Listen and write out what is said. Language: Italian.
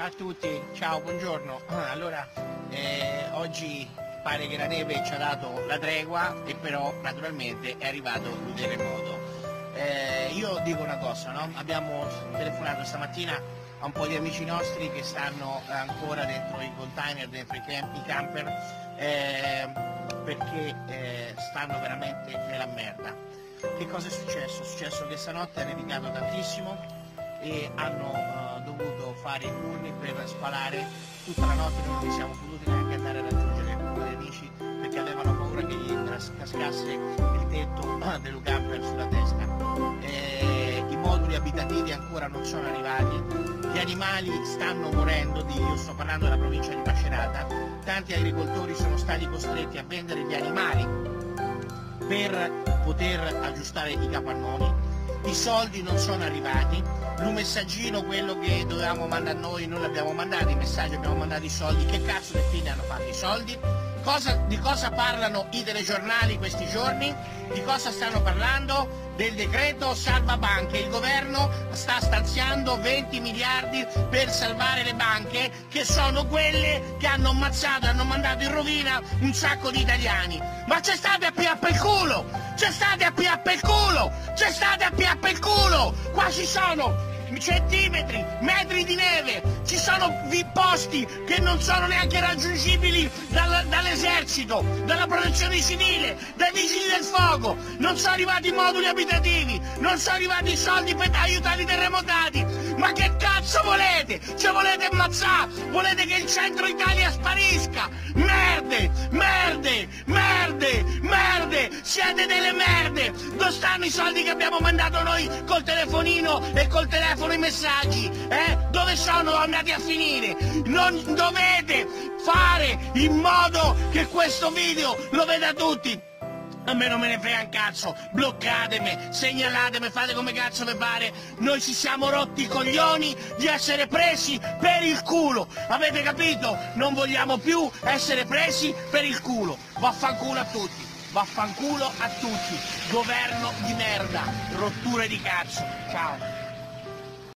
Ciao a tutti, ciao, buongiorno. Allora, eh, oggi pare che la neve ci ha dato la tregua e però naturalmente è arrivato il terremoto. Eh, io dico una cosa, no? abbiamo telefonato stamattina a un po' di amici nostri che stanno ancora dentro i container, dentro i, camp i camper, eh, perché eh, stanno veramente nella merda. Che cosa è successo? È successo che stanotte ha nevicato tantissimo e hanno fare i per spalare tutta la notte non ci siamo potuti neanche andare a raggiungere gli amici perché avevano paura che gli cascasse il tetto dello camper sulla testa. Eh, I moduli abitativi ancora non sono arrivati, gli animali stanno morendo, di, io sto parlando della provincia di Macerata, tanti agricoltori sono stati costretti a vendere gli animali per poter aggiustare i capannoni, i soldi non sono arrivati, un messaggino quello che dovevamo mandare noi, non l'abbiamo mandato i messaggi, abbiamo mandato i soldi, che cazzo di fine hanno fatto i soldi? Cosa, di cosa parlano i telegiornali questi giorni? Di cosa stanno parlando? Del decreto salva banche. Il governo sta stanziando 20 miliardi per salvare le banche che sono quelle che hanno ammazzato, hanno mandato in rovina un sacco di italiani. Ma c'è state a piappa il culo! C'è state a piappa il culo! C'è state a piappa il culo! Qua ci sono centimetri, metri di neve, ci sono posti che non sono neanche raggiungibili dal, dall'esercito, dalla protezione civile, dai vigili del fuoco, non sono arrivati i moduli abitativi, non sono arrivati i soldi per aiutare i terremotati, ma che cazzo volete? Ci volete ammazzare? Volete che il centro Italia sparisca? Merde, siete delle merde! Dove stanno i soldi che abbiamo mandato noi col telefonino e col telefono i messaggi? Eh? Dove sono andati a finire? Non dovete fare in modo che questo video lo veda tutti! A me non me ne frega un cazzo, bloccatemi, segnalatemi, fate come cazzo vi pare. Noi ci siamo rotti i coglioni di essere presi per il culo. Avete capito? Non vogliamo più essere presi per il culo. Vaffanculo a tutti. Vaffanculo a tutti. Governo di merda. Rotture di cazzo. Ciao.